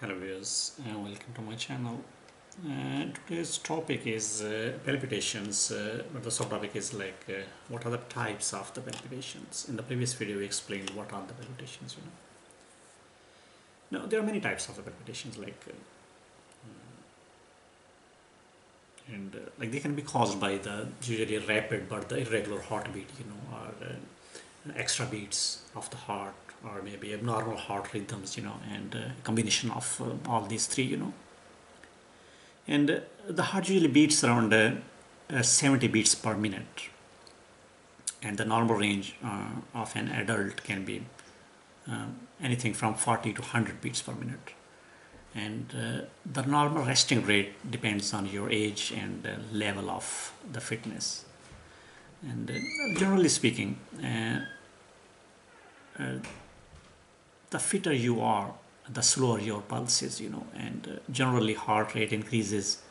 hello viewers and welcome to my channel. Uh, today's topic is uh, palpitations uh, but the subtopic is like uh, what are the types of the palpitations in the previous video we explained what are the palpitations you know. Now there are many types of the palpitations like uh, and uh, like they can be caused by the usually rapid but the irregular heartbeat you know or uh, extra beats of the heart or maybe abnormal heart rhythms, you know, and uh, combination of uh, all these three, you know. And uh, the heart usually beats around uh, uh, 70 beats per minute. And the normal range of an adult can be um, anything from 40 to 100 beats per minute. And the normal resting rate depends on your age and level of the fitness. And generally speaking, uh, the fitter you are, the slower your pulse is, you know, and uh, generally heart rate increases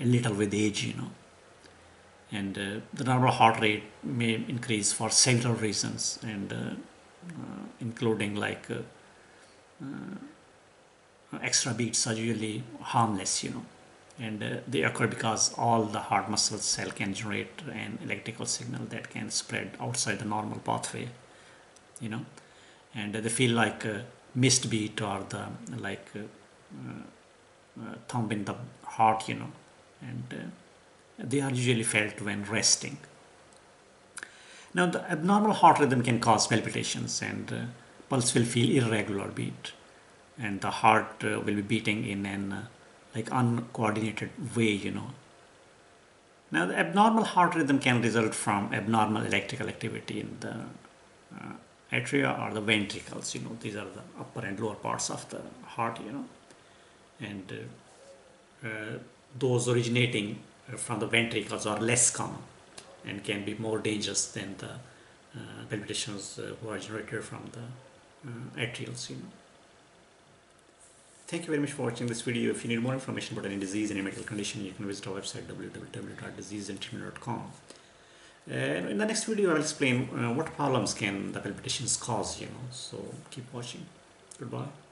a little with age, you know. And uh, the normal heart rate may increase for several reasons, and uh, uh, including like extra beats are usually harmless, you know, and they occur because all the heart muscle cell can generate an electrical signal that can spread outside the normal pathway, you know and they feel like a missed beat or the like uh, uh, thump in the heart, you know, and uh, they are usually felt when resting. Now, the abnormal heart rhythm can cause palpitations, and pulse will feel irregular beat, and the heart uh, will be beating in an uh, like uncoordinated way, you know. Now, the abnormal heart rhythm can result from abnormal electrical activity in the uh, atria are the ventricles you know these are the upper and lower parts of the heart you know and uh, uh, those originating from the ventricles are less common and can be more dangerous than the uh, palpitations uh, who are generated from the uh, atrials you know Thank you very much for watching this video. If you need more information about any disease, any medical condition, you can visit our website www.diseaseandtreatment.com. Uh, in the next video, I'll explain uh, what problems can the palpitations cause, you know. So keep watching. Goodbye.